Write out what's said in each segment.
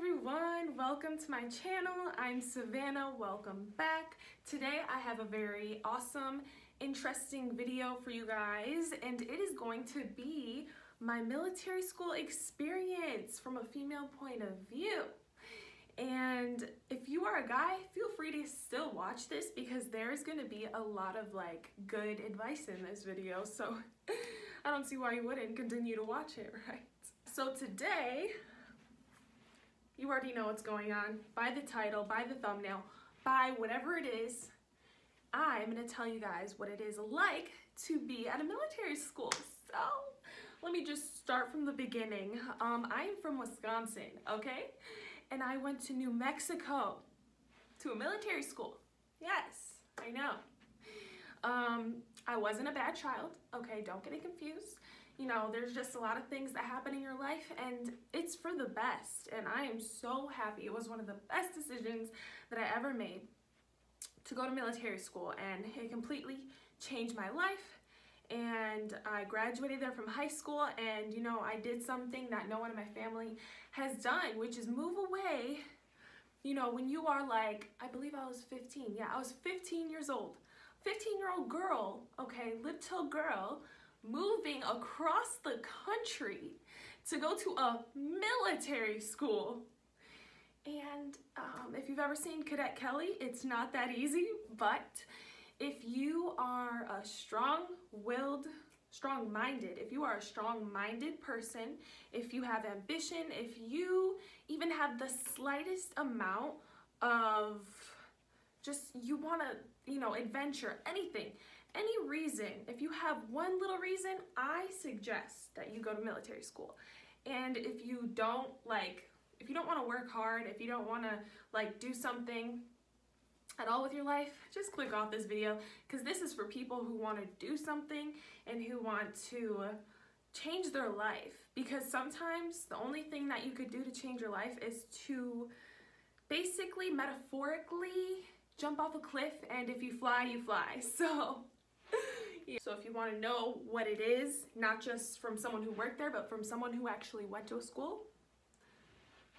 everyone, welcome to my channel. I'm Savannah, welcome back. Today I have a very awesome, interesting video for you guys and it is going to be my military school experience from a female point of view. And if you are a guy, feel free to still watch this because there's gonna be a lot of like good advice in this video. So I don't see why you wouldn't continue to watch it, right? So today, you already know what's going on. By the title, by the thumbnail, by whatever it is, I'm gonna tell you guys what it is like to be at a military school. So let me just start from the beginning. Um, I'm from Wisconsin, okay? And I went to New Mexico to a military school. Yes, I know. Um, I wasn't a bad child, okay? Don't get it confused you know, there's just a lot of things that happen in your life and it's for the best. And I am so happy. It was one of the best decisions that I ever made to go to military school and it completely changed my life. And I graduated there from high school and you know, I did something that no one in my family has done, which is move away. You know, when you are like, I believe I was 15. Yeah, I was 15 years old. 15 year old girl, okay, little girl moving across the country to go to a military school. And um, if you've ever seen Cadet Kelly, it's not that easy, but if you are a strong-willed, strong-minded, if you are a strong-minded person, if you have ambition, if you even have the slightest amount of just, you wanna, you know, adventure, anything, any reason, if you have one little reason, I suggest that you go to military school. And if you don't like, if you don't want to work hard, if you don't want to like do something at all with your life, just click off this video because this is for people who want to do something and who want to change their life. Because sometimes the only thing that you could do to change your life is to basically metaphorically jump off a cliff and if you fly, you fly. So so if you want to know what it is, not just from someone who worked there, but from someone who actually went to a school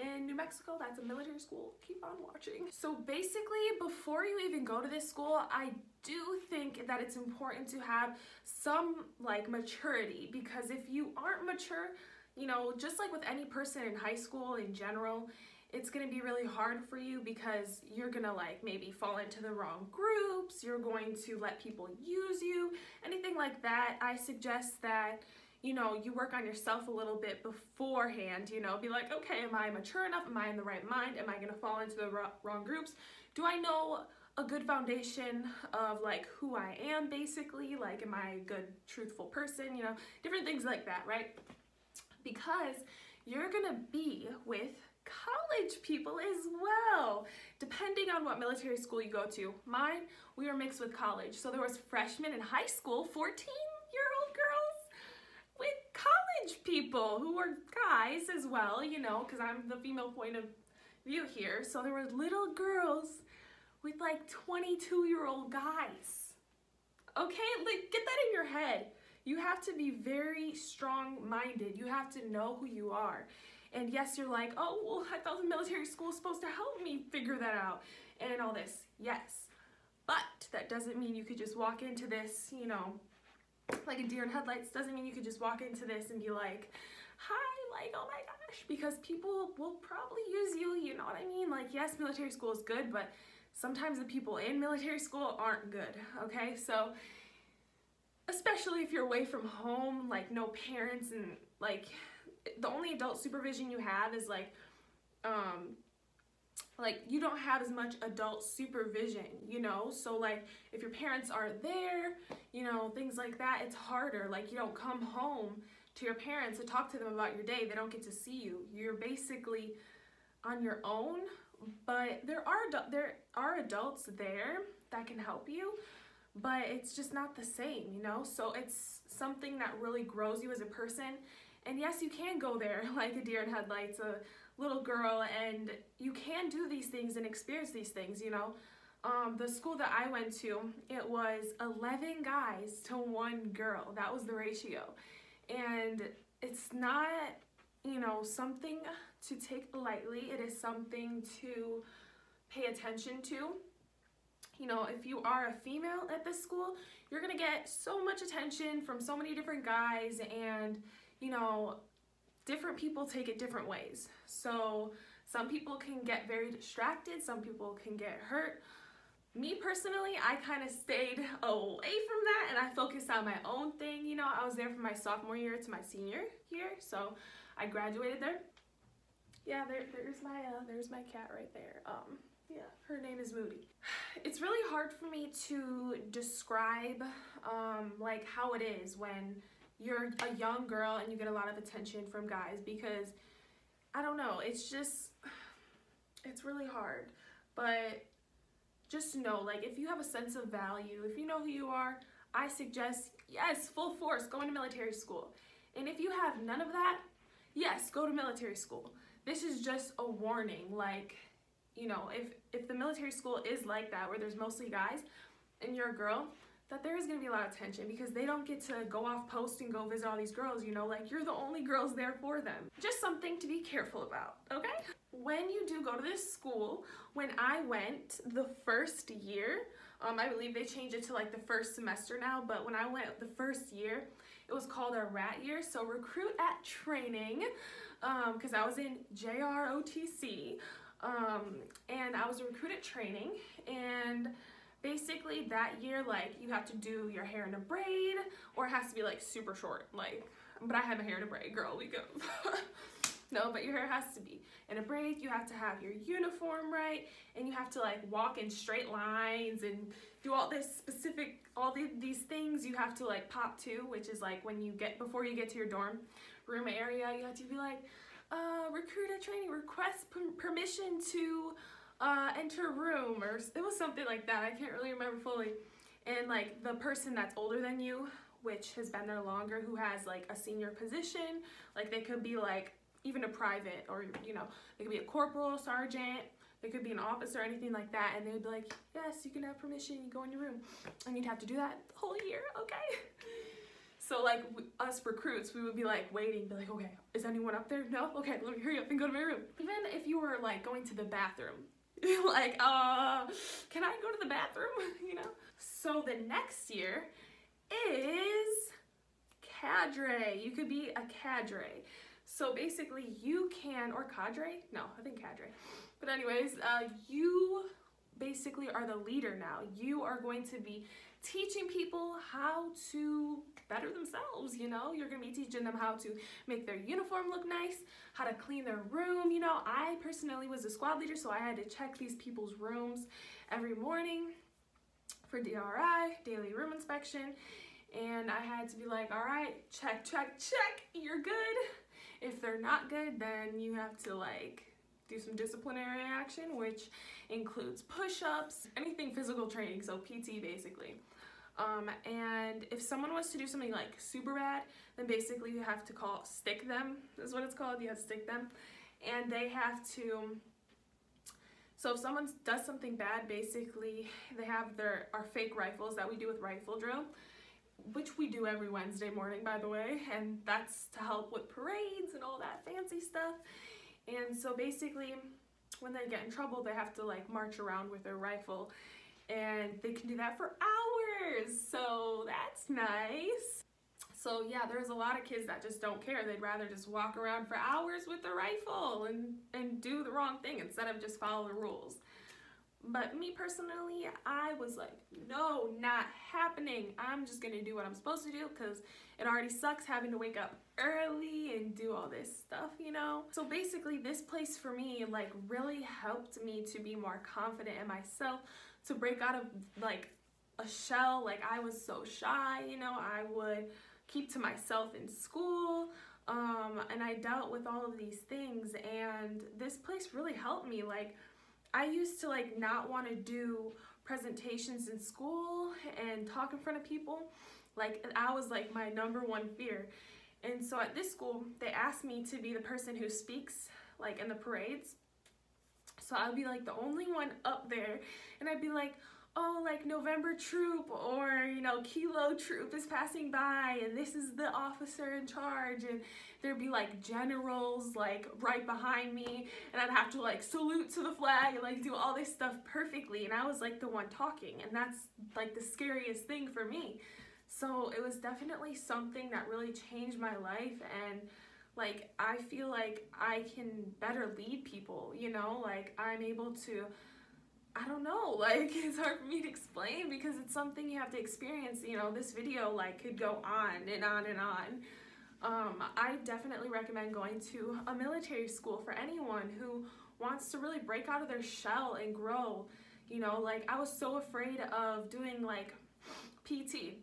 in New Mexico, that's a military school, keep on watching. So basically, before you even go to this school, I do think that it's important to have some like maturity because if you aren't mature, you know, just like with any person in high school in general, it's gonna be really hard for you because you're gonna like maybe fall into the wrong groups, you're going to let people use you, anything like that. I suggest that you know, you work on yourself a little bit beforehand, you know, be like, okay, am I mature enough? Am I in the right mind? Am I going to fall into the wrong groups? Do I know a good foundation of like who I am basically? Like, am I a good, truthful person? You know, different things like that, right? Because you're going to be with college people as well, depending on what military school you go to. Mine, we were mixed with college. So there was freshmen in high school, 14 year old girls with college people who were guys as well, you know, because I'm the female point of view here. So there were little girls with like 22 year old guys. Okay, like get that in your head. You have to be very strong minded. You have to know who you are. And yes, you're like, oh, well, I thought the military school was supposed to help me figure that out and all this. Yes. But that doesn't mean you could just walk into this, you know, like a deer in headlights. Doesn't mean you could just walk into this and be like, hi, like, oh my gosh, because people will probably use you, you know what I mean? Like, yes, military school is good, but sometimes the people in military school aren't good, okay? So, especially if you're away from home, like no parents and like the only adult supervision you have is like um like you don't have as much adult supervision you know? So like if your parents aren't there you know things like that it's harder. Like you don't come home to your parents to talk to them about your day. They don't get to see you. You're basically on your own but there are there are adults there that can help you but it's just not the same you know? So it's something that really grows you as a person and yes, you can go there like a deer in headlights, a little girl, and you can do these things and experience these things, you know. Um, the school that I went to, it was 11 guys to one girl. That was the ratio. And it's not, you know, something to take lightly. It is something to pay attention to. You know, if you are a female at this school, you're gonna get so much attention from so many different guys and, you know, different people take it different ways. So some people can get very distracted, some people can get hurt. Me personally, I kind of stayed away from that and I focused on my own thing. You know, I was there from my sophomore year to my senior year, so I graduated there. Yeah, there, there's my uh, there's my cat right there. Um, yeah, her name is Moody. It's really hard for me to describe um, like how it is when you're a young girl and you get a lot of attention from guys because I don't know, it's just it's really hard. But just know like if you have a sense of value, if you know who you are, I suggest yes, full force, go into military school. And if you have none of that, yes, go to military school. This is just a warning like you know, if, if the military school is like that, where there's mostly guys, and you're a girl, that there is going to be a lot of tension because they don't get to go off post and go visit all these girls, you know, like you're the only girls there for them. Just something to be careful about, okay? When you do go to this school, when I went the first year, um, I believe they changed it to like the first semester now, but when I went the first year, it was called a rat year, so recruit at training, because um, I was in JROTC. Um, and I was a recruit at training and basically that year like you have to do your hair in a braid or it has to be like super short like but I have my hair in a braid girl we go. No but your hair has to be in a braid you have to have your uniform right and you have to like walk in straight lines and do all this specific all the, these things you have to like pop to which is like when you get before you get to your dorm room area you have to be like uh, recruit at training request permission to uh, enter room or it was something like that. I can't really remember fully. And like the person that's older than you, which has been there longer, who has like a senior position, like they could be like even a private or you know, they could be a corporal, sergeant, they could be an officer anything like that and they would be like, yes, you can have permission, you go in your room. And you'd have to do that the whole year, okay? So like us recruits, we would be like waiting, be like, okay, is anyone up there? No? Okay, let me hurry up and go to my room. Even if you were like going to the bathroom, like, uh, can I go to the bathroom? you know? So the next year is cadre. You could be a cadre. So basically you can, or cadre? No, I think cadre. But anyways, uh, you basically are the leader now. You are going to be teaching people how to better themselves, you know? You're gonna be teaching them how to make their uniform look nice, how to clean their room, you know? I personally was a squad leader, so I had to check these people's rooms every morning for DRI, daily room inspection, and I had to be like, all right, check, check, check, you're good. If they're not good, then you have to like do some disciplinary action, which includes push-ups, anything physical training, so PT basically. Um, and if someone wants to do something like super bad, then basically you have to call stick them, is what it's called, you have to stick them. And they have to, so if someone does something bad, basically they have their, our fake rifles that we do with rifle drill, which we do every Wednesday morning, by the way, and that's to help with parades and all that fancy stuff. And so basically, when they get in trouble, they have to like march around with their rifle and they can do that for hours. So that's nice. So yeah, there's a lot of kids that just don't care. They'd rather just walk around for hours with their rifle and, and do the wrong thing instead of just follow the rules. But me personally, I was like, no, not happening. I'm just gonna do what I'm supposed to do because it already sucks having to wake up early and do all this stuff, you know? So basically this place for me like really helped me to be more confident in myself, to break out of like a shell. Like I was so shy, you know, I would keep to myself in school. Um, and I dealt with all of these things and this place really helped me. Like I used to like not want to do presentations in school and talk in front of people. Like I was like my number one fear. And so at this school, they asked me to be the person who speaks like in the parades. So I'd be like the only one up there and I'd be like, oh, like November troop or, you know, Kilo troop is passing by and this is the officer in charge and there'd be like generals like right behind me and I'd have to like salute to the flag and like do all this stuff perfectly and I was like the one talking and that's like the scariest thing for me. So it was definitely something that really changed my life and like I feel like I can better lead people, you know, like I'm able to I don't know, like it's hard for me to explain because it's something you have to experience. You know, this video like could go on and on and on. Um, I definitely recommend going to a military school for anyone who wants to really break out of their shell and grow. You know, like I was so afraid of doing like PT.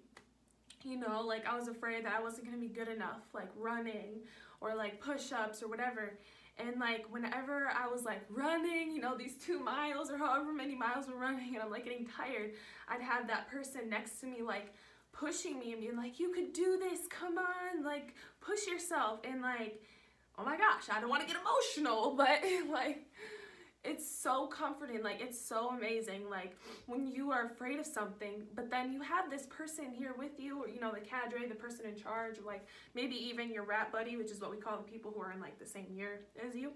You know, like I was afraid that I wasn't gonna be good enough, like running or like push-ups or whatever. And like whenever I was like running, you know, these two miles or however many miles we're running and I'm like getting tired, I'd have that person next to me like pushing me and being like, you could do this, come on, like push yourself. And like, oh my gosh, I don't want to get emotional, but like, it's so comforting like it's so amazing like when you are afraid of something but then you have this person here with you or you know the cadre the person in charge or like maybe even your rat buddy which is what we call the people who are in like the same year as you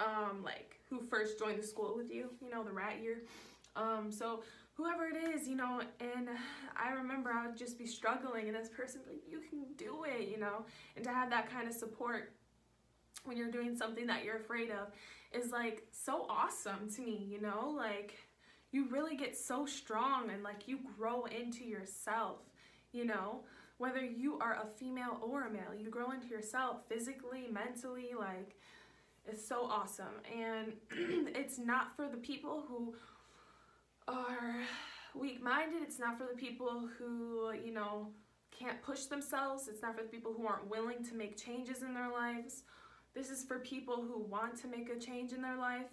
um like who first joined the school with you you know the rat year. Um so whoever it is you know and i remember i would just be struggling and this person like you can do it you know and to have that kind of support when you're doing something that you're afraid of is like so awesome to me, you know? Like you really get so strong and like you grow into yourself, you know? Whether you are a female or a male, you grow into yourself physically, mentally, like it's so awesome. And it's not for the people who are weak-minded. It's not for the people who, you know, can't push themselves. It's not for the people who aren't willing to make changes in their lives this is for people who want to make a change in their life.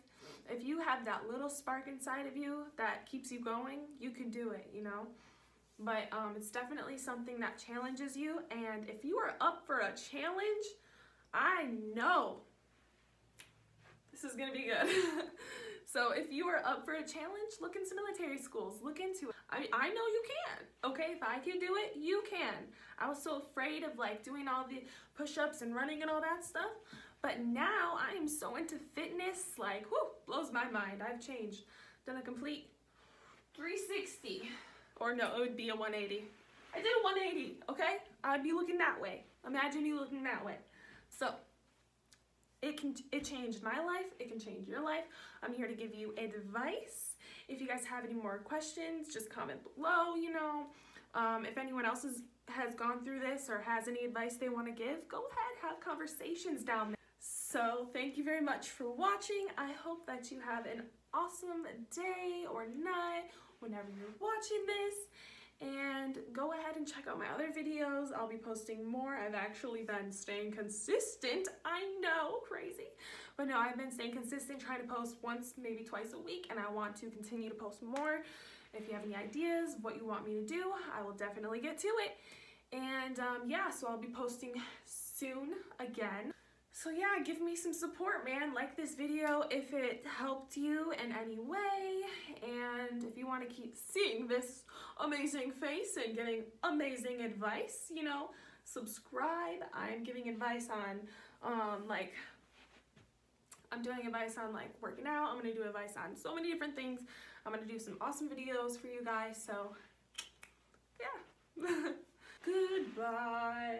If you have that little spark inside of you that keeps you going, you can do it, you know? But um, it's definitely something that challenges you. And if you are up for a challenge, I know this is to be good. so if you are up for a challenge, look into military schools. Look into it. I, I know you can. Okay, if I can do it, you can. I was so afraid of like doing all the push-ups and running and all that stuff. But now I am so into fitness, like, whoo, blows my mind. I've changed, done a complete 360. Or no, it would be a 180. I did a 180, okay? I'd be looking that way. Imagine you looking that way. So, it can it changed my life it can change your life i'm here to give you advice if you guys have any more questions just comment below you know um, if anyone else is, has gone through this or has any advice they want to give go ahead have conversations down there so thank you very much for watching. I hope that you have an awesome day or night whenever you're watching this. And go ahead and check out my other videos. I'll be posting more. I've actually been staying consistent. I know, crazy. But no, I've been staying consistent, trying to post once, maybe twice a week, and I want to continue to post more. If you have any ideas, what you want me to do, I will definitely get to it. And um, yeah, so I'll be posting soon again. So yeah, give me some support, man. Like this video if it helped you in any way. And if you want to keep seeing this amazing face and getting amazing advice, you know, subscribe. I'm giving advice on, um, like, I'm doing advice on, like, working out. I'm going to do advice on so many different things. I'm going to do some awesome videos for you guys. So, yeah. Goodbye.